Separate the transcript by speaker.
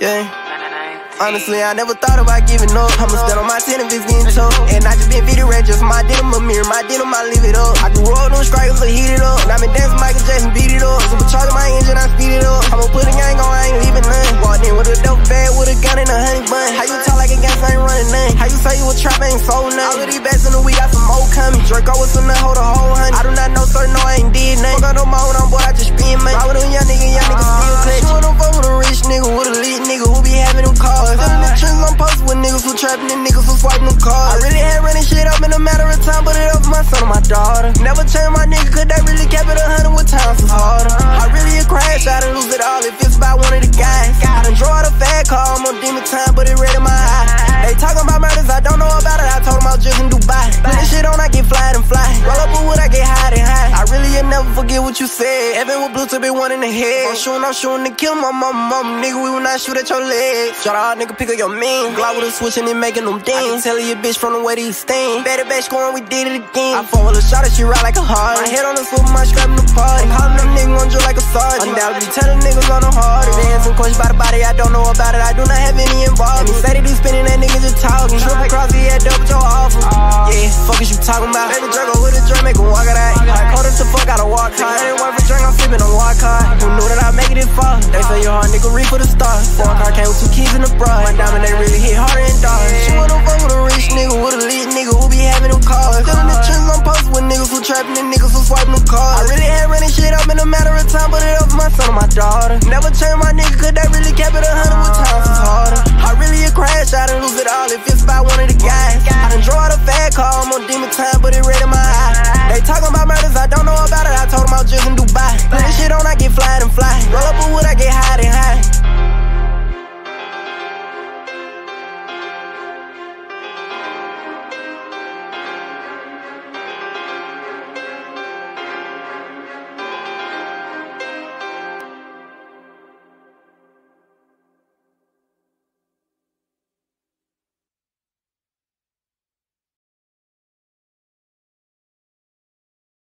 Speaker 1: Yeah. Honestly, I never thought about giving up. I'ma stand on my ten if it's getting tough. And I just been video red, just my denim, a mirror, my denim, I leave it up. I grew up on strikers, so heat it up. And I been dancing Michael Jackson, beat it up. Supercharging my engine, I speed it up. I'ma put a gang on, I ain't leaving none. Walked in with a dope bag, with a gun and a honey bun. How you talk like a gangster, ain't running none? How you say you a trap, ain't sold none? All of these bats in the week, got some more coming. Draco with some nut, hold a trapping and niggas who swiping them cars. I really had running shit up in a matter of time, but it up my son and my daughter. Never change my nigga, cause they really kept it a hundred with times was harder. I really a crash, I done lose it all if it's about one of the guys. I done draw the fat car, I'm on demon time, but it red in my eye. They talking about murders, I don't know about it, I told them I was just in Dubai. Put this shit on, I get fly what you said. Evan with blue to be one in the head. I'm shooting, I'm shooting to kill my mama, mama. Nigga, we will not shoot at your legs. Shut out, nigga, pick up your man. Glock with a switch and it making them dance. Tell you bitch from the way these stain. Better back scoring, we did it again. I fall with a shot and she ride like a heart. My head on the swoop, my strap in the party. I'm calling them niggas on drill like a sergeant. Undoubtedly telling niggas on the hard. They answering questions about the body, I don't know about it. I do not have any involvement. Say they do spinning, that nigga just talking. Triple cross, he had double your offer. Yeah, fuck is you talking about? Baby Draco with a drum, make him walk out. Fuck, gotta walk. I ain't worth a drink, I'm sipping on walk hard. Who knew that I make it this far? They say you're hard, nigga, read for the stars. Four car came with two keys in the bra. My diamond, they really hit harder and dark. She wanna fuck with a rich nigga, with a lit nigga who be having them cars. Still in the trends, I'm posted with niggas who trapping and niggas who swiping them cars. I really had running shit up in a matter of time, but it up my son and my daughter. Never change my nigga, cause they really kept it a hundred